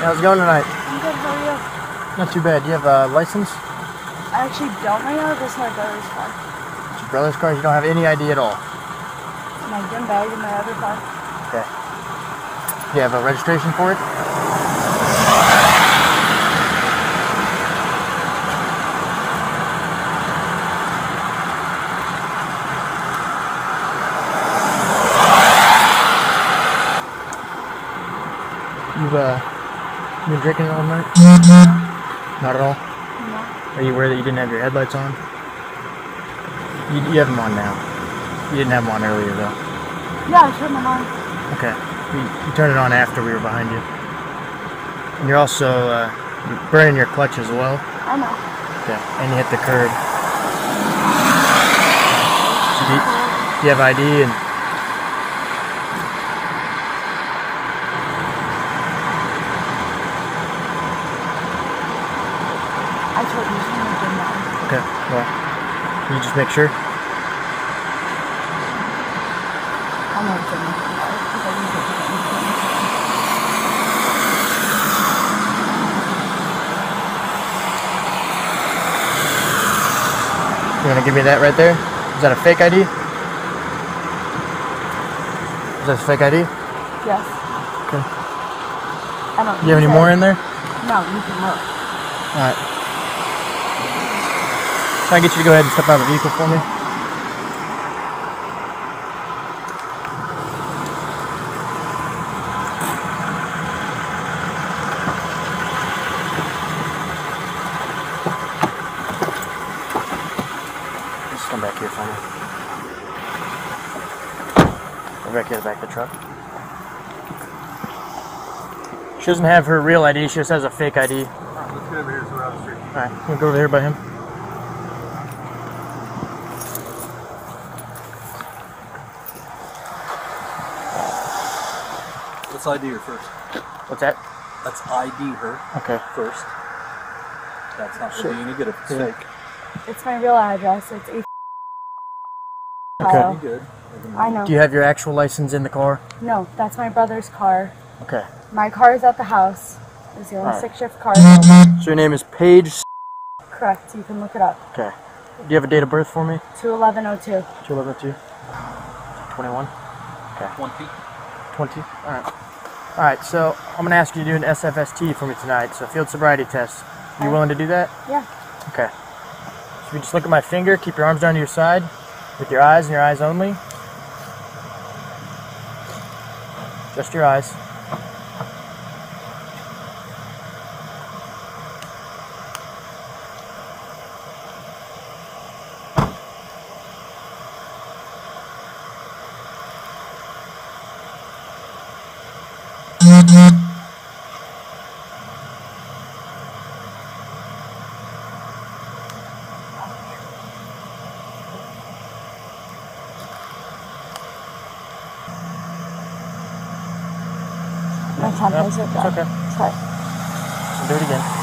How's it going tonight? I'm good. How are you? Not too bad. Do you have a license? I actually don't right now. This is my brother's car. It's your brother's car. You don't have any ID at all. My gym bag in my other car. Okay. Do you have a registration for it? You've uh, you been drinking all night? Not at all. No. Are you aware that you didn't have your headlights on? You, you have them on now. You didn't have them on earlier though. Yeah, I turned them on. Okay. You, you turned it on after we were behind you. And you're also uh, you're burning your clutch as well. I know. Okay. And you hit the curb. So do, you, do you have ID and I told you to my gym bag. Okay. Well, you just make sure? I know it's in my car because I used it to get into it. You want to give me that right there? Is that a fake ID? Is that a fake ID? Yes. Okay. I don't. Do you have any more in there? No, you can look. Alright. Can I get you to go ahead and step out of the vehicle for me? Just come back here for me. Go back here to the back of the truck. She doesn't have her real ID, she just has a fake ID. Let's get over here so we're on the street. Alright, we'll go over here by him. Let's ID her first. What's that? Let's ID her Okay. first. That's not Sure. going to be any good if it's Yeah. fake. It's my real address. It's eight. Okay. Ohio. Be good. I know. Do you have your actual license in the car? No, that's my brother's car. Okay. My car is at the house. It's the only Alright. six shift car. available. So your name is Paige. Correct. You can look it up. Okay. Do you have a date of birth for me? Two eleven oh two. 211 21? 20. 20? Alright. Alright, so I'm going to ask you to do an SFST for me tonight, so field sobriety test. You Okay. willing to do that? Yeah. Okay. So if you just look at my finger, keep your arms down to your side with your eyes and your eyes only. Just your eyes. My tempers Yep, it's okay. Sorry. Do it again.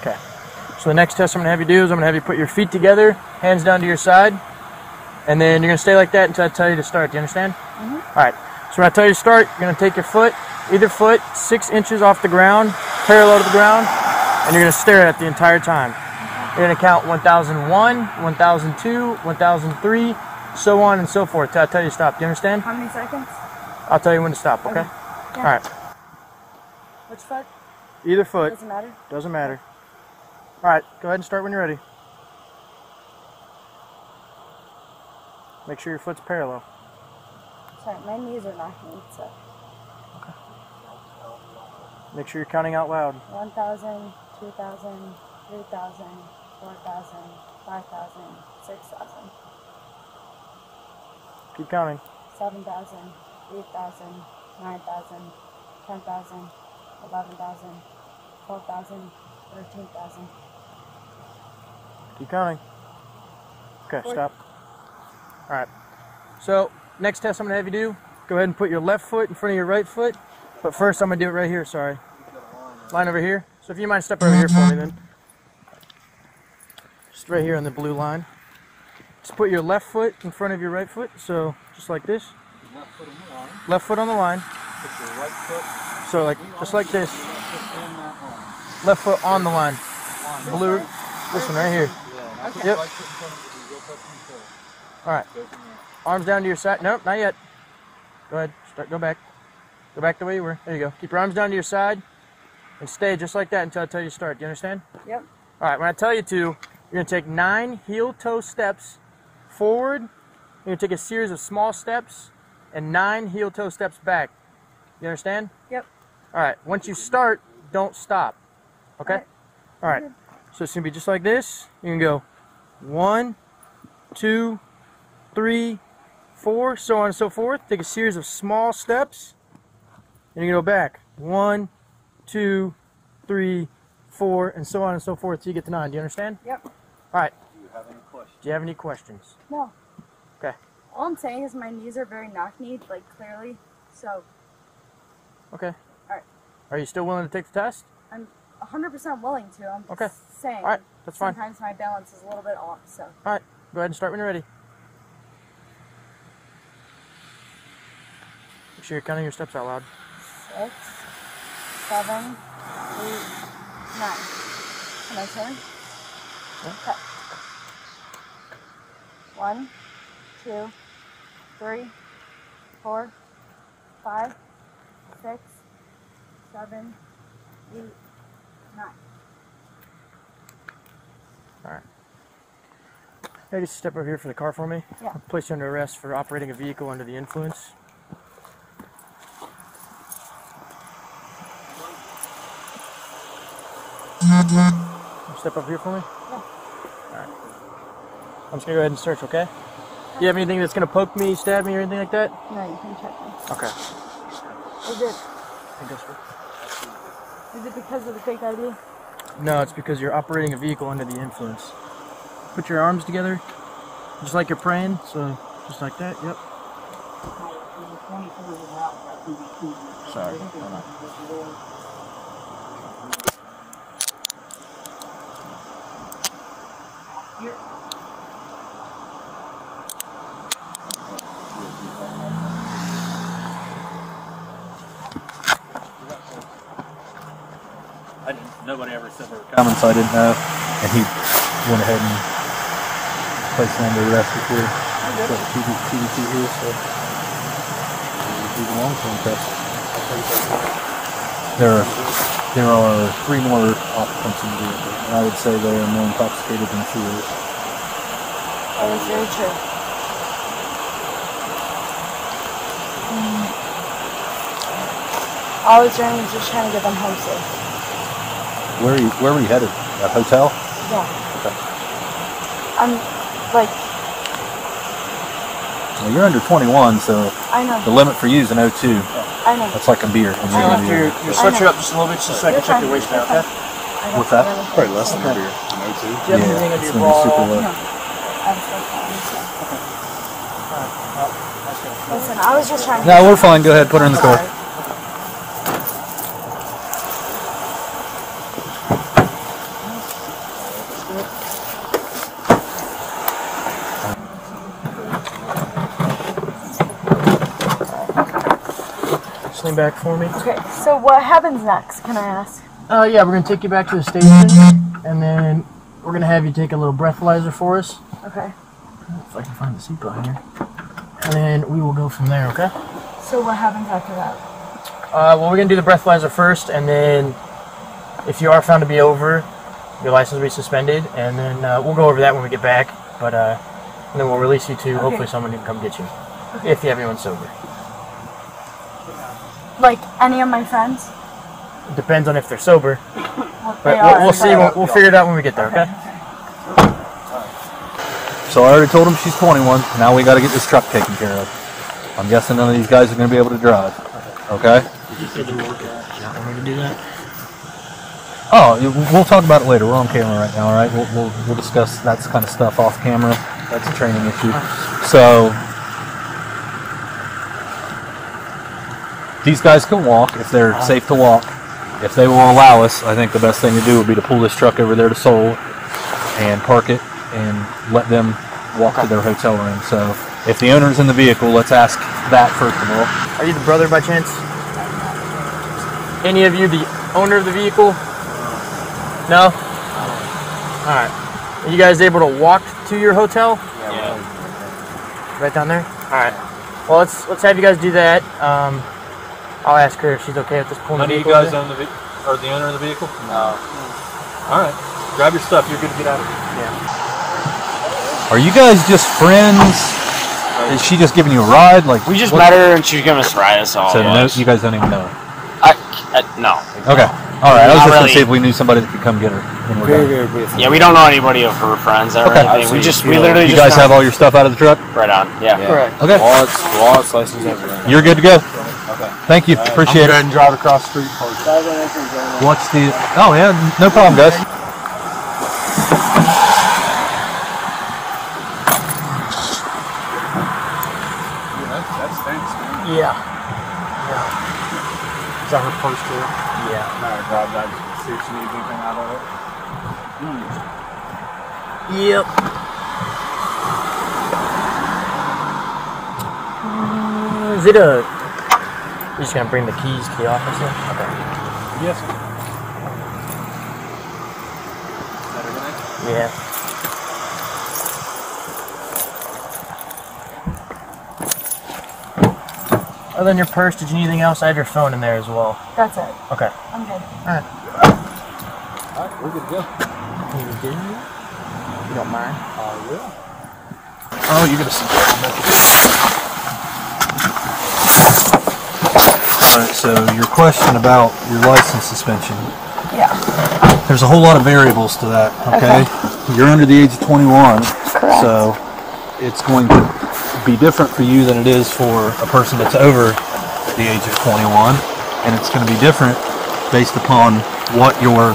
Okay. So the next test I'm gonna have you do is I'm gonna have you put your feet together, hands down to your side, and then you're gonna stay like that until I tell you to start. Do you understand? Mhm. All right. So when I tell you to start, you're gonna take your foot, either foot, six inches off the ground, parallel to the ground, and you're gonna stare at it the entire time. You're gonna count 1001, 1002, 1003, so on and so forth till I tell you to stop. Do you understand? How many seconds? I'll tell you when to stop. Okay. Okay. Yeah. All right. Which foot? Either foot Doesn't matter. doesn't matter. All right. Go ahead and start when you're ready. Make sure your foot's parallel. Sorry, my knees are knocking. So Okay. Make sure you're counting out loud. 1,000, 2,000, 3,000, 4,000, 5,000, 6,000, Keep counting. 7,000, 8,000, 9,000, 10,000, 11,000, 12,000, 13,000. Keep counting. Okay, stop. All right. So next test I'm gonna have you do. Go ahead and put your left foot in front of your right foot, But first, I'm gonna do it right here. Sorry. Line over here. So if you mind step over here for me, then. Just right here on the blue line. Just put your left foot in front of your right foot. So just like this. Left foot on the line. Left foot on the line. Put your right foot. So like just like this. Left foot in that line. Left foot on the line. Line. Blue. This one right here. Yeah. Now put Yep. your right foot in front of you. Real touch and toe. All right. Go from there. Arms down to your side. Nope, not yet. Go ahead. Start. Go back. Go back the way you were. There you go. Keep your arms down to your side, and stay just like that until I tell you to start. Do you understand? Yep. All right. When I tell you to, you're gonna take nine heel-toe steps forward. You're gonna take a series of small steps and nine heel-toe steps back. You understand? Yep. All right. Once you start, don't stop. Okay. Alright. All right. So it's gonna be just like this. You can go one, two, three, four, so on and so forth. Take a series of small steps, and you go back. One, two, three, four, and so on and so forth till you get to nine. Do you understand? Yep. All right. Do you have any questions? Do you have any questions? No. Okay. All I'm saying is my knees are very knock-kneed, like clearly. So Okay. Alright. Are you still willing to take the test? I'm 100% willing to. I'm just Okay. saying. All right. That's fine. Sometimes my balance is a little bit off. So All right. Go ahead and start when you're ready. Make sure you're counting your steps out loud. six, seven, eight, nine. Can I turn? Okay. One, two, three, four, five, six, seven, eight, nine. Hey, just step over here for the car for me. Yeah. I'll place you under arrest for operating a vehicle under the influence. Step up here for me. Yeah. Alright. I'm just gonna go ahead and search, okay? Do you have anything that's gonna poke me, stab me, or anything like that? No, you can check me. Okay. Is it? I think that's Is it because of the fake ID? No, it's because you're operating a vehicle under the influence. Put your arms together, just like you're praying. So, just like that. Yep. Sorry. Hold on. Nobody ever said they were coming, so I didn't know. And he went ahead and placed him under arrest before the TBT here. So he's a long-term test. There are there are three more occupants in the vehicle, and I would say they are more intoxicated than she is. That is very true. Mm. All I was doing was just trying to get them home safe. Where are you, where were you headed? A hotel? Yeah. Okay. I'm like, Well, you're under 21, so I know. the limit for you is an O2. I know. That's like a beer. And So you're lift gonna your, be- your sweatshirt up just a little bit, just so I can You're check your waistband. you're Okay. fine. What's that? have. Probably less than Okay. a beer. No, oh two. Do you have anything Yeah, under it's your gonna be super bra? low. No. I'm so fine. so. Alright, well, that's good. Listen, I was just trying to. No, we're fine. Go ahead. Put her in the car. Sorry. Back for me. Okay, so what happens next? Can I ask? Uh, yeah, we're gonna take you back to the station, and then we're gonna have you take a little breathalyzer for us. Okay. If I can find the seatbelt here. And then we will go from there, okay? So what happens after that? Uh, well, we're gonna do the breathalyzer first, and then if you are found to be over, your license will be suspended, and then uh, we'll go over that when we get back. But uh, and then we'll release you to hopefully someone who can come get you, if you have anyone sober. Like any of my friends? It depends on if they're sober, but they we'll, we'll see. We'll, we'll figure it out when we get there, okay? So I already told him she's 21. Now we got to get this truck taken care of. I'm guessing none of these guys are going to be able to drive. Okay? Want me to do that? Oh, we'll talk about it later. We're on camera right now, all right? We'll, we'll, we'll discuss that kind of stuff off camera. That's a training issue. So, these guys can walk if they're safe to walk. If they will allow us, I think the best thing to do would be to pull this truck over there to Seoul and park it and let them walk to their hotel room. So if the owner's in the vehicle, let's ask that first of all. Are you the brother by chance? Any of you the owner of the vehicle? No? Alright. Are you guys able to walk to your hotel? Yeah. Right down there? Alright. Well let's let's have you guys do that. Um I'll ask her if she's okay with this pulling None the of you guys over own the ve- are the owner of the vehicle? No. All right. Grab your stuff. You're good to get out of here. Yeah. Are you guys just friends? Is she just giving you a ride? Like We just what- met her and she was giving us a ride. That's all. So it no, you guys don't even know her. I, I, no. Okay. All right. I was Not just gonna really. see if we knew somebody that could come get her. When we're done. Yeah, we don't know anybody of her friends or Okay. anything. We just, we literally You just guys have all your stuff out of the truck? right on. Yeah. Correct. Okay. Wallets, wallets, license, everything. You're good to go. Thank you. Appreciate it. and drive across the street. What's the? Oh yeah, no problem, guys. That's thanks, man. Yeah. Is that her first tour? Yeah. No, drive that. See if she needs anything out of it. Yep. Uh, Is it a? You're just gonna bring the keys to the office? Then? Okay. Yes. Yeah. Other than your purse, did you need anything else? I had your phone in there as well. That's it. Okay. I'm good. Alright. Alright, we're good to go. You do? You don't mind? Uh, oh, you're going to see. All right. So your question about your license suspension. Yeah. There's a whole lot of variables to that. Okay. You're under the age of 21. Correct. So it's going to be different for you than it is for a person that's over the age of 21. And it's going to be different based upon what your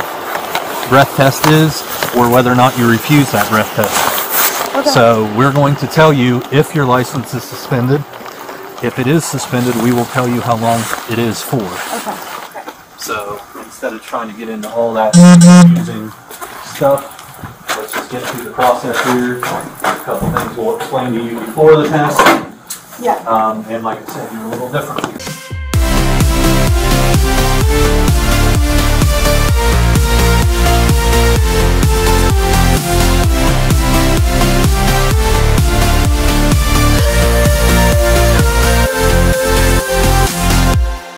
breath test is or whether or not you refuse that breath test. Okay. So we're going to tell you if your license is suspended. If it is suspended, we will tell you how long it is for. Okay. So instead of trying to get into all that confusing stuff, let's just get through the process here. A couple things we'll explain to you before the test, Yeah. um, and like I said, you're a little different.